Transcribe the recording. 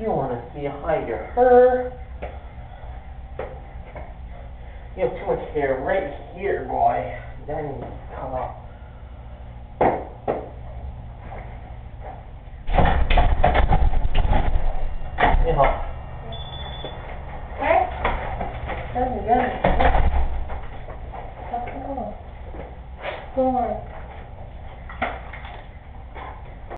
You wanna say hi to her? You have too much hair right here, boy. That needs to come out. You know, Okay? That's good. Come on. Come on.